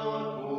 Senhor.